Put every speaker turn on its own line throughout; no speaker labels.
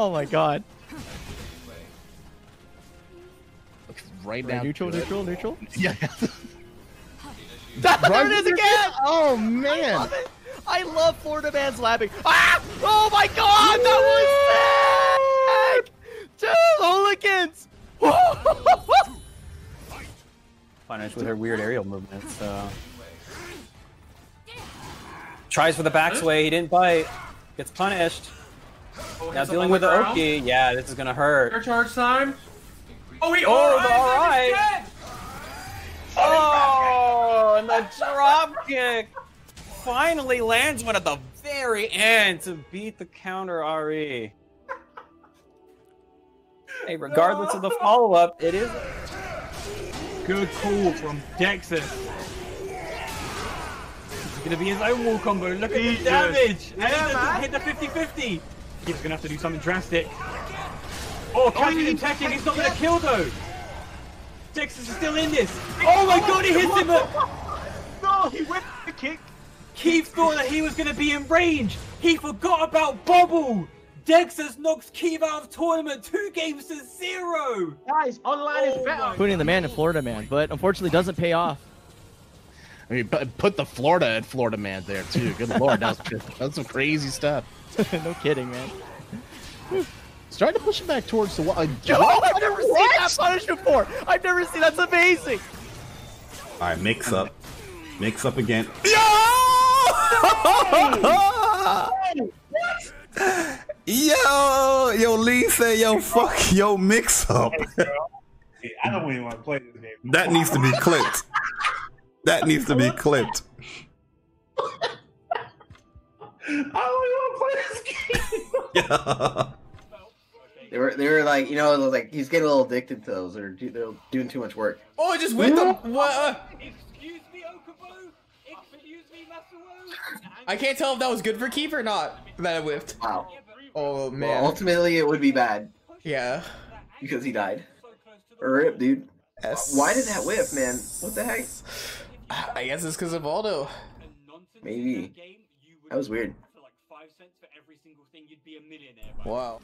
Oh my god.
right
Right,
now.
neutral, neutral, neutral.
Yeah.
there it is again!
Oh
I
man.
love it. I love Florida Man's labbing. Ah! Oh my god, that was sick! Two hooligans!
Punish with her weird aerial movements. So. Tries for the back sway. He didn't bite. Gets punished.
Oh,
Now dealing with the
ground.
Oki. Yeah, this is gonna hurt.
Air charge time. Oh, he
Oh,
oh,
the alright.
dead.
Oh, and the drop kick finally lands one at the very end to beat the counter RE. Hey, regardless of the follow up, it is
Good call from Dexter. It's gonna be his own wall combo. Look at the
Jesus.
damage. And
Yeah,
he doesn't hit the 50-50. He's gonna have to do something drastic. Oh, catching and teching. He's not gonna kill though. Dexus is still in this. Oh my oh god, he hits him. At...
No, he whipped the kick.
Keith thought that he was gonna be in range. He forgot about Bobble. Dexus knocks Keith out of tournament two games to zero.
Guys, online
Oh
is better.
Putting the man in Florida Man, but unfortunately doesn't pay off.
I mean, put, put the Florida and Florida man there too. Good lord, that's that's some crazy stuff.
no kidding, man.
Starting to push it back towards the wall. Uh,
Oh, I've never seen that punish before. I've never seen that's amazing.
All right, mix up, mix up again. Yo! yo, yo, Lee said, yo, fuck, yo, mix up.
I don't even want to play this game.
That needs to be clipped. That needs to be clipped.
I don't even want to play this game.
Yeah.
They were, they were like, you know, it was like he's getting a little addicted to those. They're, do- they're doing too much work.
Oh, it just went them. What? Uh,
Excuse me, Okubo. Excuse me, Masuo.
I can't tell if that was good for keep or not. That it whipped.
Wow.
Oh
Well,
man.
ultimately, it would be bad
Yeah.
because he died. Rip, dude.
S-
Why did that whip, man? What the heck?
I guess it's because of Aldo.
Maybe. That was weird.
Wow.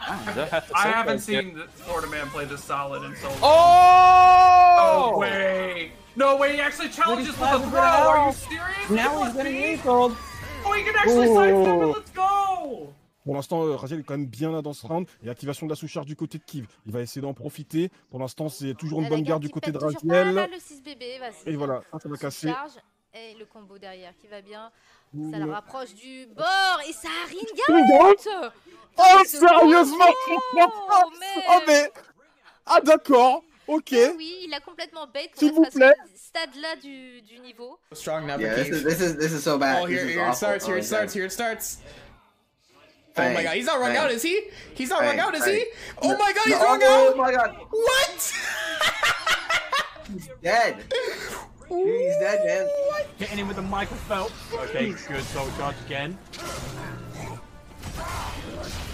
I haven't seen the Florida man play this solid in so long.
Oh!
No way! No way! He actually challenges with a throw. Are you serious?
Now he's
be.
lethal.
Oh, he can actually sidestep it.
Ooh.
Let's go!
Pour l'instant, euh, Raziel est quand même bien là dans ce round. Et activation de la sous-charge du côté de Kiv. Il va essayer d'en profiter. Pour l'instant, c'est toujours une bonne
garde
du côté de Raziel.
le 6 bébé, vas-y.
Et voilà, ça, ça va casser.
Et le combo derrière qui va bien. Ça le
Ouh.
rapproche du bord et ça a
ringout Oh, sérieusement
Oh,
Oh, mais. Ah, d'accord. Ok.
Eh Oui, il a complètement bait pour
S'il vous
à ce
plaît.
stade-là du, du niveau.
Strong now
Yeah, this is this is this is so bad.
Oh, here, here it starts. Here
Oh,
it starts.
God.
Here it starts. Oh my god, he's not
Fang.
out, is he? He's not wrung out, is he? Oh my god, he's
No,
wrung
oh
out!
my god.
What?
He's dead. He's dead, man.
Getting in with the Michael Phelps. Okay, good soul charge again.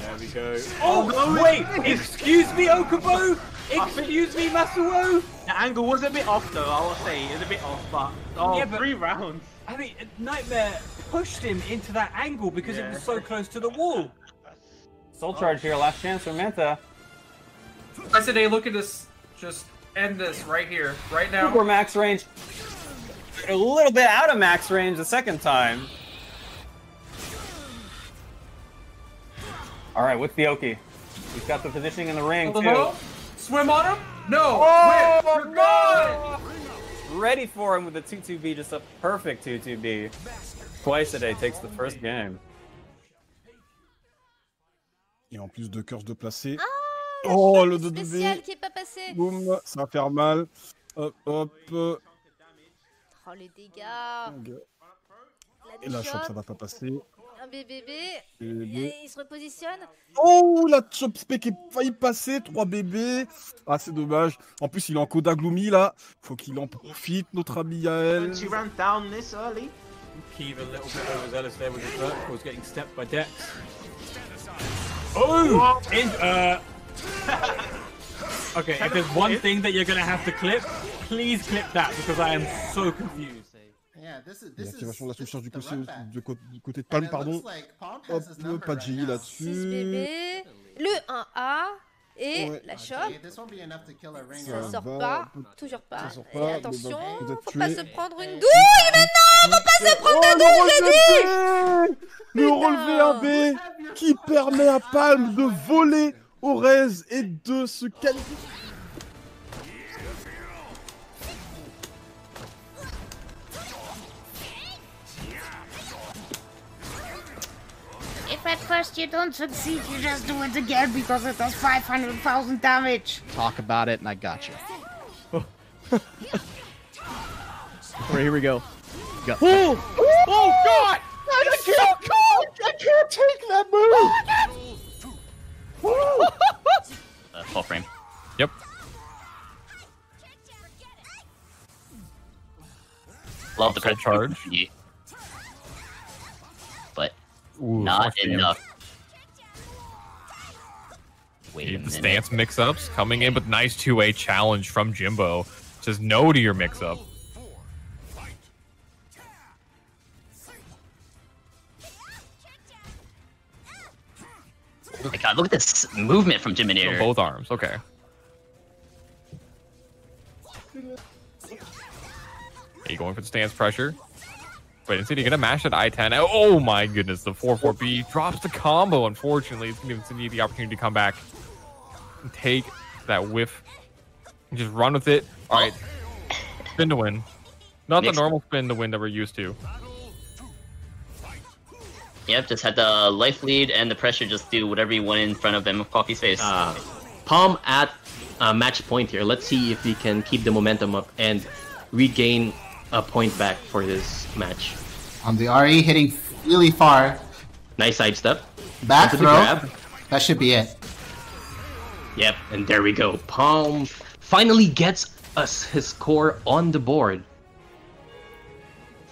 There we go. Oh, oh
no,
wait! Excuse me, Okubo! Excuse me, Masuo!
The angle was a bit off, though. I will say it was a bit off, but oh,
Yeah, but-
three rounds.
I mean, Nightmare pushed him into that angle because it was so close to the wall.
Soul charge here, last chance for Manta.
I said, hey, look at this. Just end this right here, right now.
Super max range. A little bit out of max range the second time. All right, with Fioki. He's got the positioning in the ring too.
Hello? Swim on him? No.
Oh,
Whip. You're gone.
Ready for him with a 2-2B, just a perfect 2-2B. Twice a day takes the first game.
Et en plus de curse de placer.
Ah,
Oh, le
Spécial
2
qui est pas passé.
Boum, ça va faire mal. Hop, hop.
Oh les dégâts.
Et la chope, ça va pas passer.
Un bébé.
Bébé.
Et il se repositionne.
Oh, la chop spec est failli passer. 3 bébés. Ah, c'est dommage. En plus, il est en Koda Gloomy là. Faut qu'il en profite, notre ami Yael.
She ran down this early.
Keeve a little bit overzealous there with his verticals, getting stepped by Dex. Oh! In, uh... okay, if there's one thing that you're gonna have to clip, please clip that because I am so confused.
Yeah,
L'activation de la surcharge du côté, du cô- du côté de Palm, pardon. Hop, le pas de G
6
là-dessus.
le 1A et
Ouais.
la chope. Ça
Ça
sort
va,
pas, toujours pas.
ça sort
Et
pas,
attention,
mais va peut-être
faut pas se prendre une douille maintenant, faut pas se prendre
Oh,
de douille, j'ai dit
le relevé Le relevé AB qui permet à Palm de voler Orez et de se qualifier.
If at first you don't succeed, you just do it again because it does 500,000 damage.
Talk about it, and I got you.
Alright, here we go.
Go.
Oh! Oh god!
Full
charge.
But
Ooh,
not enough. Wait a
The
minute.
stance mix-ups coming in, but nice two-way challenge from Jimbo. Says no to your mix-up.
Oh my god, look at this movement from Jiminator.
Both arms, okay. Are you going for the stance pressure? Wait, is he gonna mash that I-10? Oh my goodness, the 4-4B drops the combo, unfortunately. It's gonna give need the opportunity to come back and take that whiff. And just run with it. Alright. Spin to win. Not
Mix-
the normal spin to win that we're used to.
Yep, just had the life lead and the pressure just do whatever you want in front of him Coffee's face.
Uh, Palm at uh, match point here. Let's see if he can keep the momentum up and regain a point back for this match.
On the RE, hitting really far.
Nice sidestep.
Back throw.
grab.
That should be it.
Yep, and there we go. Palm finally gets us his score on the board.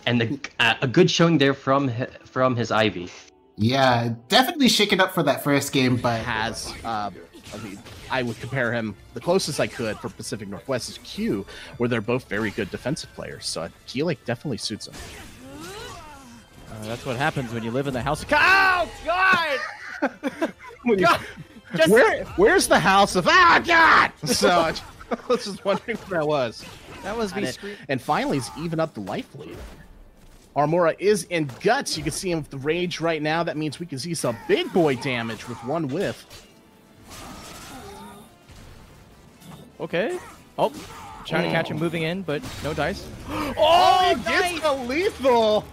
And the, uh, a good showing there from from his Ivy.
Yeah, definitely shaken up for that first game, but
has uh, I mean, I would compare him the closest I could for Pacific Northwest is Q, where they're both very good defensive players. So he like definitely suits him.
Uh, that's what happens when you live in the house. of- Oh God!
When you-
God! Just
Where where's the house of Ah God? So I was just wondering what that was.
That was me
And, and finally, he's even up the life lead. Armora is in guts. You can see him with the rage right now. That means we can see some big boy damage with one whiff.
Okay. Oh, trying to catch him oh. moving in, but no dice.
Oh, he oh, gets the lethal.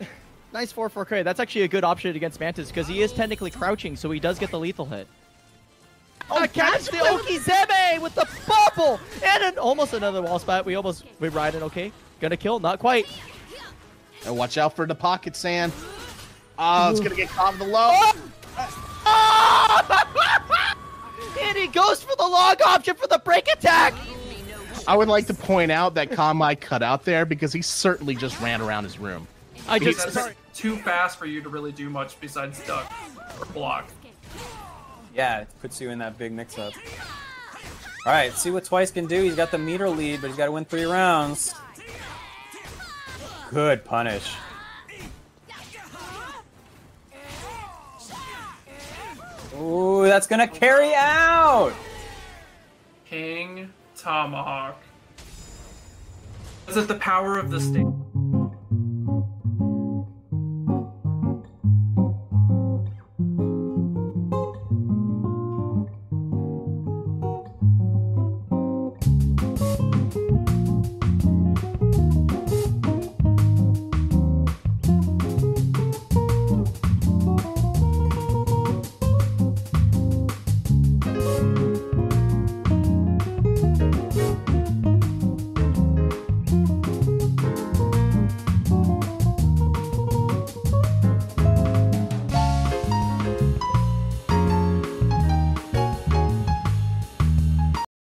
Nice 4-4K. That's actually a good option against Mantis because he is technically crouching, so he does get the lethal hit. Oh, catch the Okizeme with the bubble and an, almost another wall spot. We almost we ride it. Okay, gonna kill, not quite.
And watch out for the pocket sand. Oh, it's gonna get caught in the low. Oh! Ah!
and he goes for the log option for the break attack.
I would like to point out that Kamai cut out there because he certainly just ran around his room.
I
Because
just
that's too fast for you to really do much besides duck or block.
Yeah, it puts you in that big mix-up. All right, see what Twice can do. He's got the meter lead, but he's got to win three rounds. Good punish. Ooh, that's gonna carry out.
King Tomahawk. Is it the power of the state?